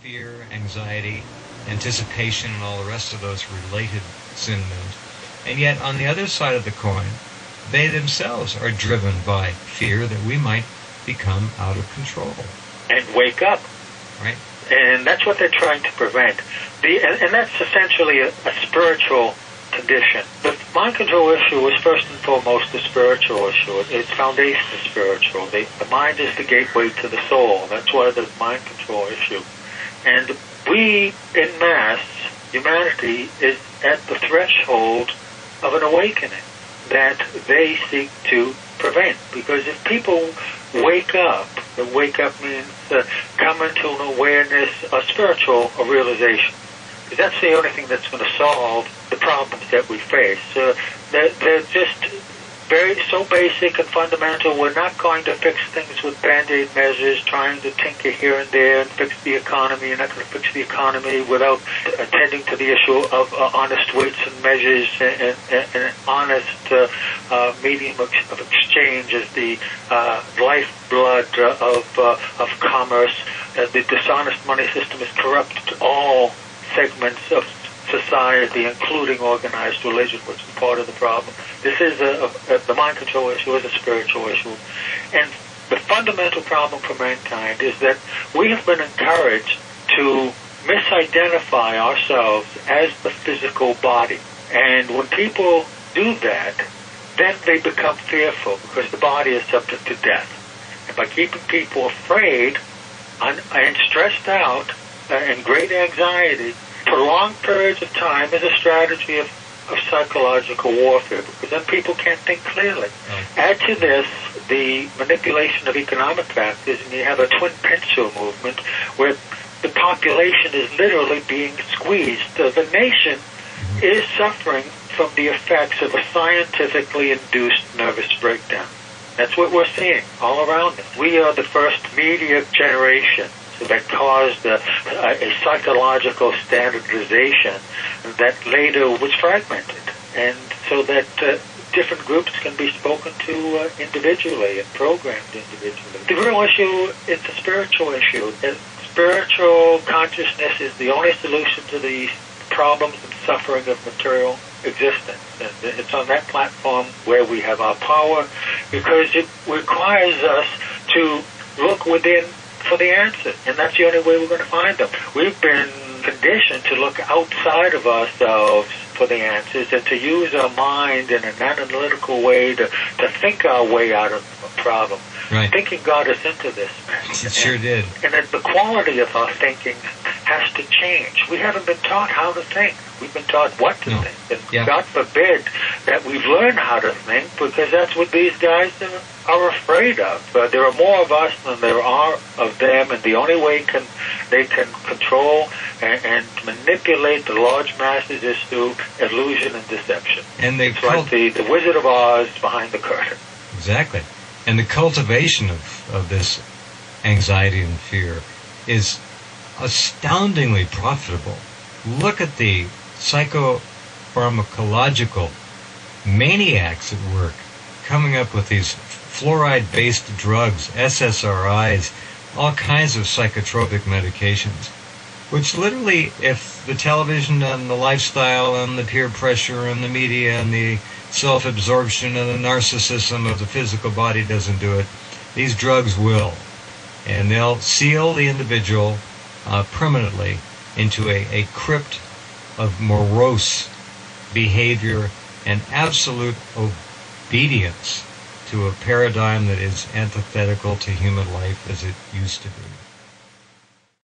fear, anxiety, anticipation, and all the rest of those related synonyms. And yet, on the other side of the coin, they themselves are driven by fear that we might become out of control. And wake up. Right. And that's what they're trying to prevent. The, and, and that's essentially a, a spiritual condition. The mind control issue is first and foremost a spiritual issue. Its foundation is spiritual. The, the mind is the gateway to the soul. That's why the mind control issue. And we, in mass, humanity, is at the threshold of an awakening that they seek to prevent. Because if people wake up, the wake up means uh, come into an awareness, a spiritual a realization. Because that's the only thing that's going to solve the problems that we face. Uh, they're, they're just very so basic and fundamental. We're not going to fix things with band-aid measures, trying to tinker here and there and fix the economy. You're not going to fix the economy without attending to the issue of uh, honest weights and measures and, and, and an honest uh, uh, medium of, exchange as the uh, lifeblood uh, of uh, of commerce. Uh, the dishonest money system has corrupted all segments of society, including organized religion, which is part of the problem. This is a, a, the mind control issue is a spiritual issue, and the fundamental problem for mankind is that we have been encouraged to misidentify ourselves as the physical body, and when people do that, then they become fearful because the body is subject to death. And by keeping people afraid and, and stressed out uh, and great anxiety, for long periods of time is a strategy of, of psychological warfare because then people can't think clearly. Right. Add to this the manipulation of economic factors, and you have a twin pencil movement where the population is literally being squeezed. The, the nation is suffering from the effects of a scientifically induced nervous breakdown. That's what we're seeing all around us. We are the first media generation that caused a, a psychological standardization that later was fragmented, and so that uh, different groups can be spoken to uh, individually and programmed individually. The real issue is a spiritual issue. The spiritual consciousness is the only solution to the problems and suffering of material existence. And it's on that platform where we have our power because it requires us to look within for the answers, and that's the only way we're going to find them. We've been conditioned to look outside of ourselves for the answers and to use our mind in an analytical way to, to think our way out of a problem. Right. Thinking got us into this. It sure did. And that the quality of our thinking has to change. We haven't been taught how to think. We've been taught what to No. think. And Yeah. God forbid that we've learned how to think because that's what these guys are, afraid of. Uh, there are more of us than there are of them, and the only way can they can control and, and manipulate the large masses is through illusion and deception. And they It's like the, the Wizard of Oz behind the curtain. Exactly. And the cultivation of, of this anxiety and fear is astoundingly profitable. Look at the psychopharmacological maniacs at work coming up with these fluoride based drugs, SSRIs, all kinds of psychotropic medications, which literally, if the television and the lifestyle and the peer pressure and the media and the self absorption and the narcissism of the physical body doesn't do it, these drugs will. And they'll seal the individual uh, permanently into a, a crypt of morose behavior and absolute obedience to a paradigm that is antithetical to human life as it used to be.